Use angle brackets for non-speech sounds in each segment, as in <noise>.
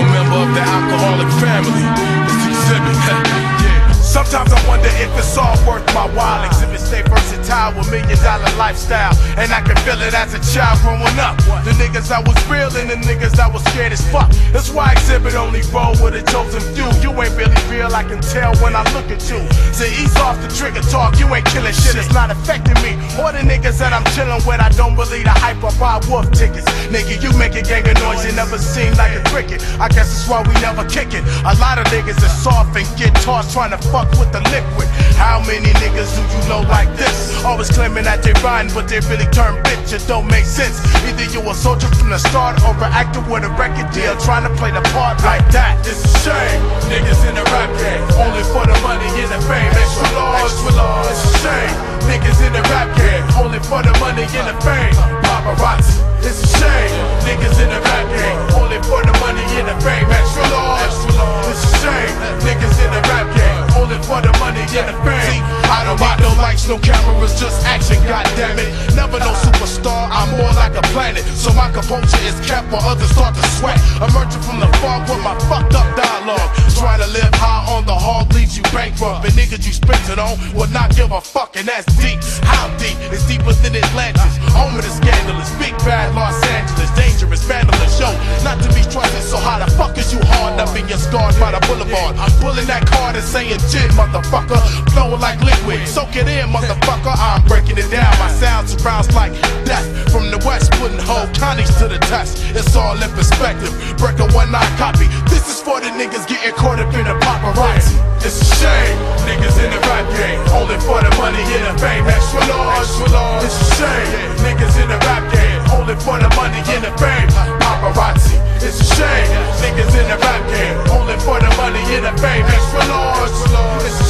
member of the alcoholic family. Xzibit. <laughs> yeah. Sometimes I wonder if it's all worth my while. Versatile with million dollar lifestyle. And I can feel it as a child growing up. The niggas I was real and the niggas I was scared as fuck. That's why Xzibit only roll with a chosen few. You ain't really real, I can tell when I look at you. So ease off the trigger talk, you ain't killing shit, it's not affecting me. Or the niggas that I'm chilling with, I don't believe the hype or buy wolf tickets. Nigga, you make a gang of noise, you never seem like a cricket. I guess that's why we never kick it. A lot of niggas are soft and get tossed trying to fuck with the liquid. How many niggas do you know like this? Always claiming that they rhyme, but they really turn bitch. It don't make sense. Either you a soldier from the start or an actor with a record deal trying to play the part like that. It's a shame. Niggas in the rap game, only for the money and the fame. Extra large, extra large. It's a shame. Niggas in the rap game, only for the money and the fame. Paparazzi. It's a shame. Niggas in the rap no cameras, just action. God damn it. Never no superstar. I'm more like a planet. So my composure is kept while others start to sweat. Emerging from the fog with my fucked up dialogue. Trying to live high on the hog leaves you bankrupt. And niggas you spent it on will not give a fuck, and that's deep. How deep? It's deeper than Atlantis. Home of the scandalous, big bad Los Angeles, dangerous, vandalous. Yo, not to be trusted, so how the fuck is you hard up in your scarred by the boulevard? I'm pulling that card and saying shit, motherfucker. Flowing like soak it in, motherfucker. I'm breaking it down. My sound surrounds like death from the west, putting whole counties to the test. It's all in perspective. Break a one night copy. This is for the niggas getting caught up in the paparazzi. It's a shame, niggas in the rap game, only for the money and the fame. Extra large, extra large. It's a shame, niggas in the rap game, only for the money and the fame. Paparazzi. It's a shame, niggas in the rap game, only for the money and the fame. Extra large, it's a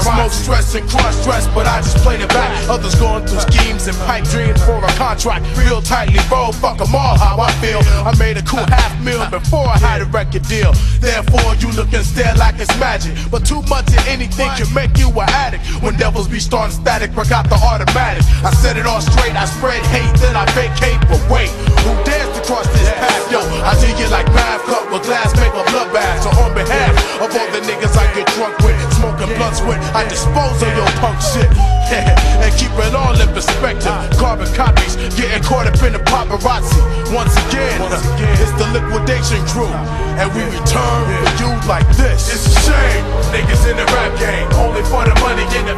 Niggas smoke stress and cross stress, but I just play it back. Others going through schemes and pipe dreams for a contract. Real tightly roll, fuck them all how I feel. I made a cool half meal before I had a record deal. Therefore, you look and stare like it's magic. But too much of anything can make you an addict. When devils be starting static, break got the automatic. I set it all straight, I spread hate, then I vacate. But wait, who dares to cross this path? Yo, I see you like I dispose of your punk shit. <laughs> and keep it all in perspective. Carbon copies getting caught up in the paparazzi. Once uh, again, it's the liquidation crew. And we return for you like this. It's a shame, niggas in the rap game, only for the money and the